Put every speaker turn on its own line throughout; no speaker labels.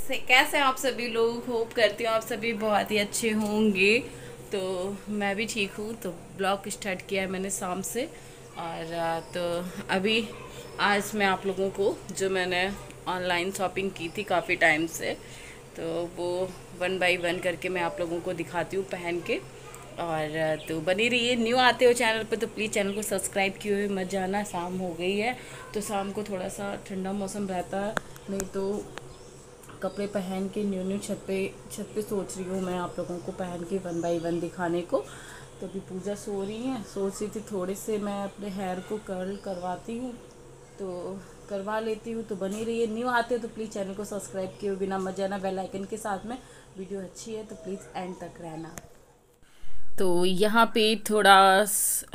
कैसे कैसे आप सभी लोग होप करती हूँ आप सभी बहुत ही अच्छे होंगे। तो मैं भी ठीक हूँ तो ब्लॉग स्टार्ट किया है मैंने शाम से। और तो अभी आज मैं आप लोगों को, जो मैंने ऑनलाइन शॉपिंग की थी काफ़ी टाइम से तो वो वन बाय वन करके मैं आप लोगों को दिखाती हूँ पहन के। और तो बनी रहिए, न्यू आते हो चैनल पर तो प्लीज़ चैनल को सब्सक्राइब किए हुए मत जाना, शाम हो गई है। तो शाम को थोड़ा सा ठंडा मौसम रहता है, नहीं तो कपड़े पहन के न्यू न्यू छत पे छत पे सोच रही हूँ मैं आप लोगों को पहन के वन बाई वन दिखाने को। तो अभी पूजा सो रही हैं। सोच रही थी थोड़े से मैं अपने हेयर को कर्ल करवाती हूँ। तो करवा लेती हूँ तो बनी रही है। न्यू आते हो तो प्लीज़ चैनल को सब्सक्राइब किए बिना मत जाना। बेल आइकन के साथ में वीडियो अच्छी है तो प्लीज़ एंड तक रहना। तो यहाँ पे थोड़ा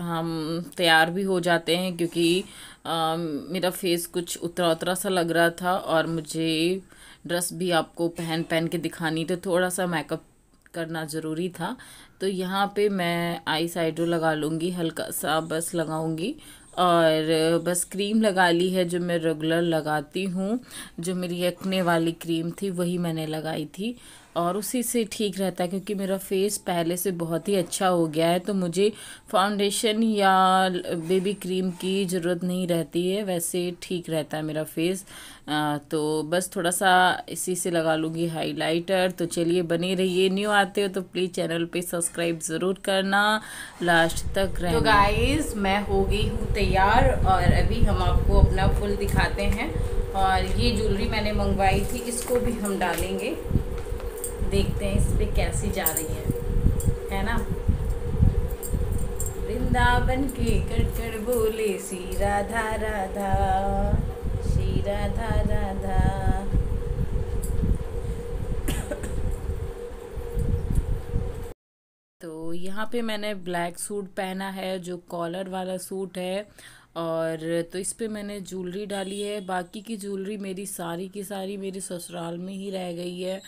हम तैयार भी हो जाते हैं क्योंकि आ, मेरा फेस कुछ उतरा उतरा सा लग रहा था और मुझे ड्रेस भी आपको पहन पहन के दिखानी तो थोड़ा सा मेकअप करना ज़रूरी था। तो यहाँ पे मैं आई साइडो लगा लूँगी हल्का सा बस लगाऊँगी और बस क्रीम लगा ली है जो मैं रेगुलर लगाती हूँ। जो मेरी एक्ने वाली क्रीम थी वही मैंने लगाई थी। और उसी से ठीक रहता है क्योंकि मेरा फेस पहले से बहुत ही अच्छा हो गया है तो मुझे फाउंडेशन या बेबी क्रीम की ज़रूरत नहीं रहती है वैसे ठीक रहता है मेरा फेस आ, तो बस थोड़ा सा इसी से लगा लूँगी हाइलाइटर तो चलिए बने रहिए न्यू आते हो तो प्लीज़ चैनल पे सब्सक्राइब ज़रूर करना। लास्ट तक रहे तो गाइस मैं हो गई हूँ तैयार और अभी हम आपको अपना फुल दिखाते हैं। और ये ज्वेलरी मैंने मंगवाई थी इसको भी हम डालेंगे। देखते हैं इस पर कैसी जा रही है। है ना? वृंदावन के कड़कड़ बोले सी राधा राधा, श्री राधा राधा। तो यहाँ पे मैंने ब्लैक सूट पहना है, जो कॉलर वाला सूट है, और तो इस पे मैंने ज्वेलरी डाली है। बाकी की ज्वेलरी मेरी सारी की सारी मेरे ससुराल में ही रह गई है।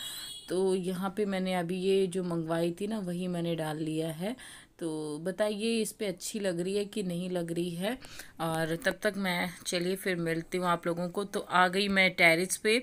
तो यहाँ पे मैंने अभी ये जो मंगवाई थी ना, वही मैंने डाल लिया है। तो बताइए, इस पर अच्छी लग रही है कि नहीं लग रही है? और तब तक मैं, चलिए फिर मिलती हूँ आप लोगों को। तो आ गई मैं टेरिस पे।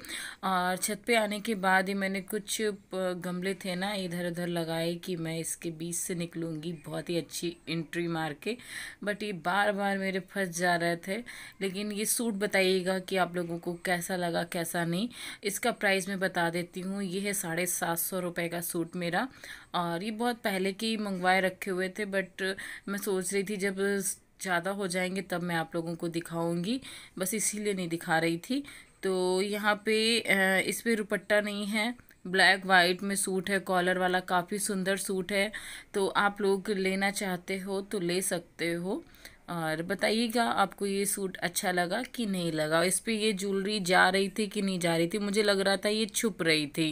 और छत पे आने के बाद ही मैंने कुछ गमले थे ना इधर उधर लगाए कि मैं इसके बीच से निकलूँगी। बहुत ही अच्छी एंट्री मार के। बट ये बार बार मेरे फंस जा रहे थे। लेकिन ये सूट बताइएगा कि आप लोगों को कैसा लगा, कैसा नहीं। इसका प्राइस मैं बता देती हूँ। ये है साढ़े सात सौ रुपये का सूट मेरा। और ये बहुत पहले के ही मंगवाए रखे हुए थे बट मैं सोच रही थी जब ज़्यादा हो जाएँगे तब मैं आप लोगों को दिखाऊँगी। बस इसीलिए नहीं दिखा रही थी। तो यहाँ पे इस पर रुपट्टा नहीं है। ब्लैक वाइट में सूट है, कॉलर वाला काफ़ी सुंदर सूट है। तो आप लोग लेना चाहते हो तो ले सकते हो। और बताइएगा आपको ये सूट अच्छा लगा कि नहीं लगा? इस पर ये ज्वेलरी जा रही थी कि नहीं जा रही थी? मुझे लग रहा था ये छुप रही थी।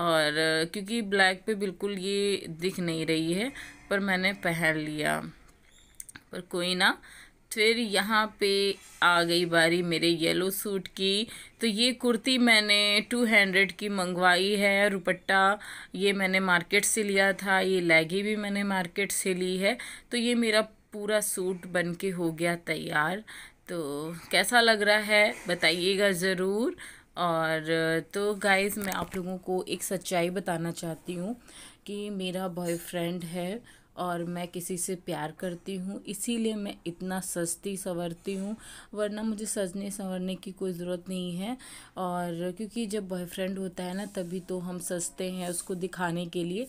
और क्योंकि ब्लैक पे बिल्कुल ये दिख नहीं रही है, पर मैंने पहन लिया। पर कोई ना, फिर यहाँ पे आ गई बारी मेरे येलो सूट की। तो ये कुर्ती मैंने टू हंड्रेड की मंगवाई है रुपट्टा ये मैंने मार्केट से लिया था, ये लैगी भी मैंने मार्केट से ली है। तो ये मेरा पूरा सूट बन के हो गया तैयार। तो कैसा लग रहा है, बताइएगा ज़रूर। और तो गाइज़ मैं आप लोगों को एक सच्चाई बताना चाहती हूँ कि मेरा बॉयफ्रेंड है और मैं किसी से प्यार करती हूँ, इसीलिए मैं इतना सस्ती संवरती हूँ, वरना मुझे सजने संवरने की कोई ज़रूरत नहीं है। और क्योंकि जब बॉयफ्रेंड होता है ना, तभी तो हम सजते हैं उसको दिखाने के लिए।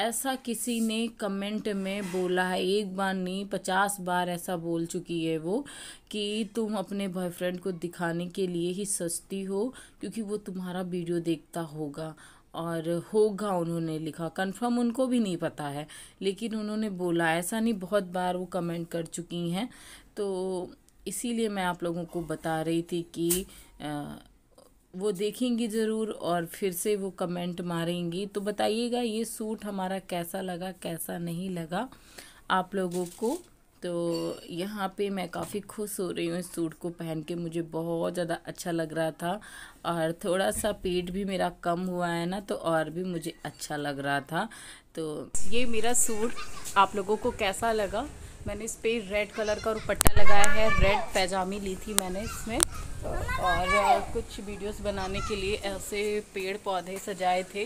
ऐसा किसी ने कमेंट में बोला है एक बार नहीं पचास बार ऐसा बोल चुकी है वो कि तुम अपने बॉयफ्रेंड को दिखाने के लिए ही सस्ती हो क्योंकि वो तुम्हारा वीडियो देखता होगा और होगा उन्होंने लिखा। कंफर्म उनको भी नहीं पता है लेकिन उन्होंने बोला। ऐसा नहीं बहुत बार वो कमेंट कर चुकी हैं। तो इसीलिए मैं आप लोगों को बता रही थी कि आ, वो देखेंगी ज़रूर और फिर से वो कमेंट मारेंगी। तो बताइएगा, ये सूट हमारा कैसा लगा, कैसा नहीं लगा आप लोगों को? तो यहाँ पे मैं काफ़ी खुश हो रही हूँ इस सूट को पहन के। मुझे बहुत ज़्यादा अच्छा लग रहा था और थोड़ा सा पेट भी मेरा कम हुआ है ना तो और भी मुझे अच्छा लग रहा था। तो ये मेरा सूट आप लोगों को कैसा लगा?
मैंने इस पर रेड कलर का दुपट्टा लगाया है। रेड पैजामी ली थी मैंने इसमें। और कुछ वीडियोस बनाने के लिए ऐसे पेड़ पौधे सजाए थे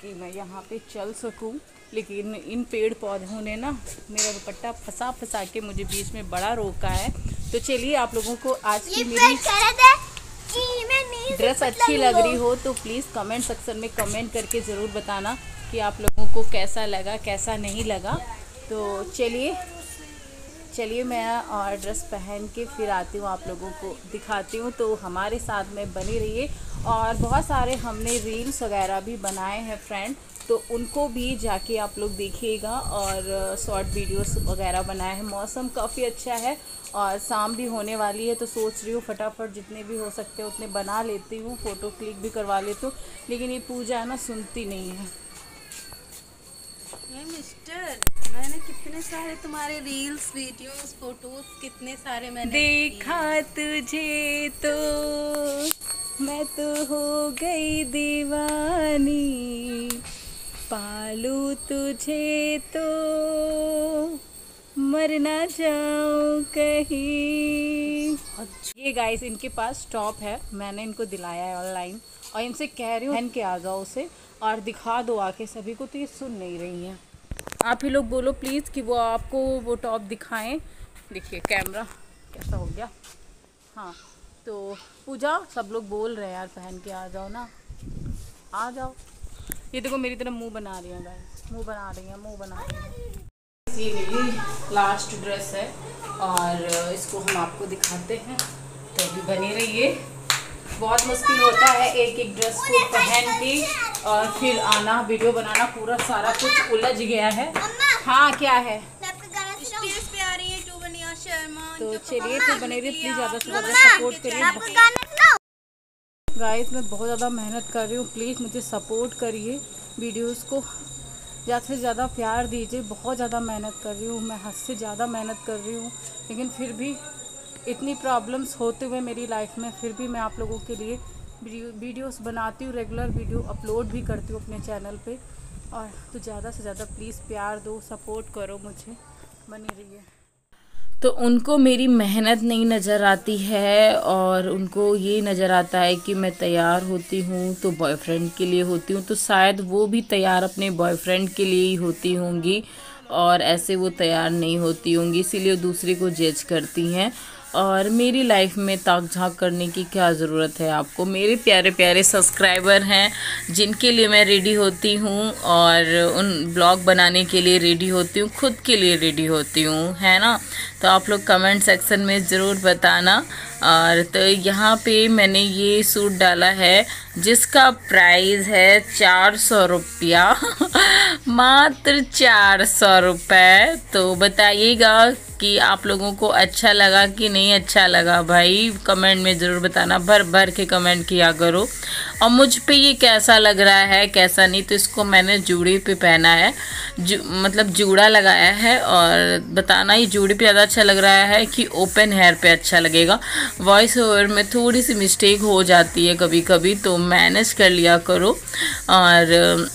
कि मैं यहाँ पे चल सकूँ। लेकिन इन पेड़ पौधों ने ना मेरा दुपट्टा फंसा फंसा के मुझे बीच में बड़ा रोका है। तो चलिए आप लोगों को आज की मेरी ड्रेस अच्छी लग रही हो तो प्लीज़ कमेंट सेक्शन में कमेंट करके ज़रूर बताना कि आप लोगों को कैसा लगा कैसा नहीं लगा। तो चलिए चलिए मैं और ड्रेस पहन के फिर आती हूँ आप लोगों को दिखाती हूँ। तो हमारे साथ में बनी रहिए और बहुत सारे हमने रील्स वगैरह भी बनाए हैं फ्रेंड तो उनको भी जाके आप लोग देखिएगा और शॉर्ट वीडियोस वगैरह बनाए हैं। मौसम काफ़ी अच्छा है और शाम भी होने वाली है तो सोच रही हूँ फटाफट जितने भी हो सकते हैं उतने बना लेती हूँ फ़ोटो क्लिक भी करवा लेती हूँ, लेकिन ये पूजा है ना, सुनती नहीं है।
ये मिस्टर मैंने कितने सारे तुम्हारे रील्स वीडियोस फ़ोटोज़ कितने सारे मैंने
देखा तुझे तो मैं तो हो गई दीवानी। पालू तुझे तो मर ना जाऊँ कहीं। ये गाइस इनके पास स्टॉप है। मैंने इनको दिलाया है ऑनलाइन और इनसे कह रही हूँ पहन के आ जाओ उसे। और दिखा दो आके सभी को तो ये सुन नहीं रही हैं। आप ही लोग बोलो प्लीज़ कि वो आपको वो टॉप दिखाएँ। देखिए कैमरा कैसा हो गया। हाँ तो पूजा, सब लोग बोल रहे हैं यार, पहन के आ जाओ ना। आ जाओ। ये देखो, मेरी तरह मुँह बना रही हैं गाइस मुँह बना रही हैं, मुँह बना रही हैं। ये मेरी लास्ट ड्रेस है, और इसको हम आपको दिखाते हैं। तो अभी बनी रहिए बहुत मुश्किल होता है एक एक ड्रेस को पहन के। और फिर आना वीडियो बनाना, पूरा सारा कुछ उलझ गया है। हाँ क्या है? तो चलिए फिर बने रही प्लीज़ ज़्यादा से ज़्यादा सपोर्ट करिए। गाइस मैं बहुत ज़्यादा मेहनत कर रही हूँ प्लीज़ मुझे सपोर्ट करिए वीडियोस को। ज़्यादा से ज़्यादा प्यार दीजिए, बहुत ज़्यादा मेहनत कर रही हूँ, मैं हद से ज़्यादा मेहनत कर रही हूँ। लेकिन फिर भी इतनी प्रॉब्लम्स होते हुए मेरी लाइफ में, फिर भी मैं आप लोगों के लिए वीडियोस बनाती हूँ रेगुलर वीडियो अपलोड भी करती हूँ अपने चैनल पे। और तो ज़्यादा से ज़्यादा प्लीज़ प्यार दो सपोर्ट करो मुझे, बनी रहिए। तो उनको मेरी मेहनत नहीं नज़र आती है और उनको ये नज़र आता है कि मैं तैयार होती हूँ तो बॉयफ्रेंड के लिए होती हूँ तो शायद वो भी तैयार अपने बॉयफ्रेंड के लिए ही होती होंगी और ऐसे वो तैयार नहीं होती होंगी, इसीलिए दूसरे को जज करती हैं। और मेरी लाइफ में ताक झाँक करने की क्या ज़रूरत है आपको? मेरे प्यारे प्यारे सब्सक्राइबर हैं, जिनके लिए मैं रेडी होती हूँ और उन ब्लॉग बनाने के लिए रेडी होती हूँ, खुद के लिए रेडी होती हूँ, है ना? तो आप लोग कमेंट सेक्शन में ज़रूर बताना। और तो यहाँ पे मैंने ये सूट डाला है, जिसका प्राइस है चार सौ रुपया। मात्र चार सौ रुपये तो बताइएगा कि आप लोगों को अच्छा लगा कि नहीं अच्छा लगा भाई? कमेंट में ज़रूर बताना भर भर के कमेंट किया करो। और मुझ पे ये कैसा लग रहा है कैसा नहीं तो इसको मैंने जूड़ी पे पहना है। जू, मतलब जूड़ा लगाया है और बताना ये जूड़ी पे ज़्यादा अच्छा लग रहा है कि ओपन हेयर पे अच्छा लगेगा। वॉइस ओवर में थोड़ी सी मिस्टेक हो जाती है कभी कभी तो मैनेज कर लिया करो। और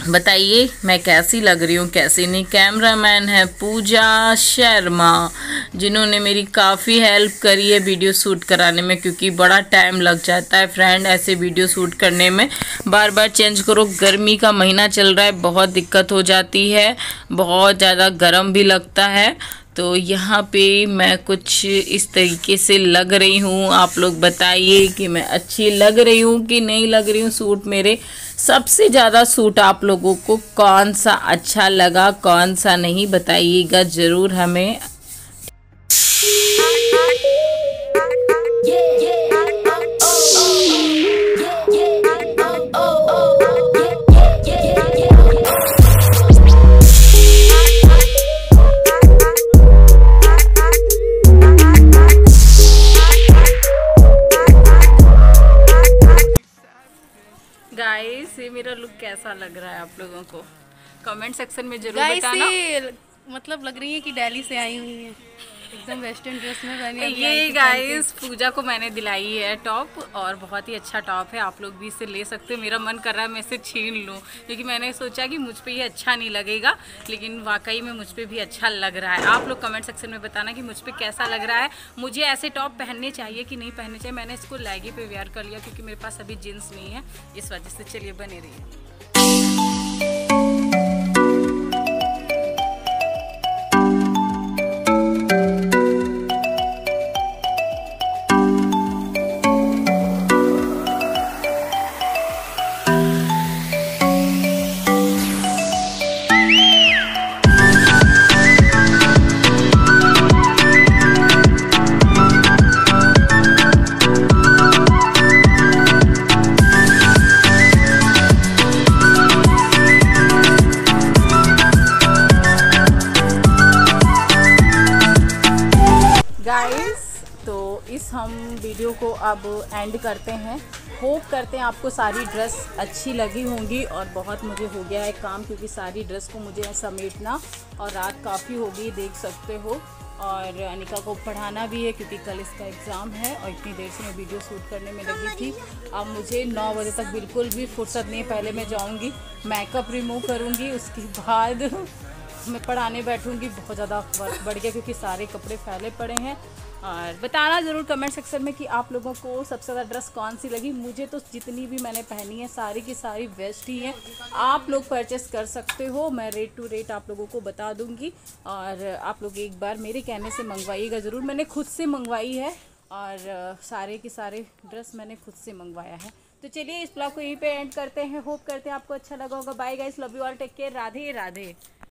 बताइए, मैं कैसी लग रही हूँ? कैसी नहीं? कैमरामैन है पूजा शर्मा, जिन्होंने मेरी काफ़ी हेल्प करी है वीडियो शूट कराने में, क्योंकि बड़ा टाइम लग जाता है फ्रेंड ऐसे वीडियो शूट करने में। बार बार चेंज करो, गर्मी का महीना चल रहा है, बहुत दिक्कत हो जाती है, बहुत ज़्यादा गर्म भी लगता है। तो यहाँ पे मैं कुछ इस तरीके से लग रही हूँ, आप लोग बताइए कि मैं अच्छी लग रही हूँ कि नहीं लग रही हूँ सूट मेरे। सबसे ज़्यादा सूट आप लोगों को कौन सा अच्छा लगा, कौन सा नहीं, बताइएगा ज़रूर हमें। मेरा लुक कैसा लग रहा है आप लोगों को? कमेंट सेक्शन में ज़रूर बताना।
मतलब लग रही है कि दिल्ली से आई हुई है। एकदम वेस्टर्न ड्रेस में बनी है
ये गाइस पूजा को मैंने दिलाई है टॉप और बहुत ही अच्छा टॉप है आप लोग भी इसे ले सकते हो। मेरा मन कर रहा है मैं इसे छीन लूँ क्योंकि मैंने सोचा कि मुझ पर ये अच्छा नहीं लगेगा लेकिन वाकई में मुझ पर भी अच्छा लग रहा है। आप लोग कमेंट सेक्शन में बताना कि मुझ पर कैसा लग रहा है। मुझे ऐसे टॉप पहनने चाहिए कि नहीं पहनने चाहिए। मैंने इसको लैगी पे वेयर कर लिया क्योंकि मेरे पास अभी जीन्स नहीं है इस वजह से चलिए बने रहिए। अब एंड करते हैं। होप करते हैं आपको सारी ड्रेस अच्छी लगी होंगी और बहुत मुझे हो गया है काम क्योंकि सारी ड्रेस को मुझे समेटना और रात काफ़ी हो गई देख सकते हो। और अनिका को पढ़ाना भी है क्योंकि कल इसका एग्ज़ाम है और इतनी देर से मैं वीडियो शूट करने में लगी थी। अब मुझे नौ बजे तक बिल्कुल भी फुर्सत नहीं पहले मैं जाऊँगी मेकअप रिमूव करूँगी, उसके बाद मैं पढ़ाने बैठूँगी। बहुत ज़्यादा वर्क बढ़ गया क्योंकि सारे कपड़े फैले पड़े हैं। और बताना ज़रूर कमेंट सेक्शन में कि आप लोगों को सबसे ज़्यादा ड्रेस कौन सी लगी। मुझे तो जितनी भी मैंने पहनी है, सारी की सारी वेस्ट ही है। आप लोग परचेस कर सकते हो। मैं रेट टू रेट आप लोगों को बता दूँगी। और आप लोग एक बार मेरे कहने से मंगवाइएगा ज़रूर। मैंने खुद से मंगवाई है और सारे के सारे ड्रेस मैंने खुद से मंगवाया है। तो चलिए इस ब्लॉग को यहीं पे एंड करते हैं। होप करते हैं आपको अच्छा लगा होगा। Bye guys love you all take care Radhe Radhe.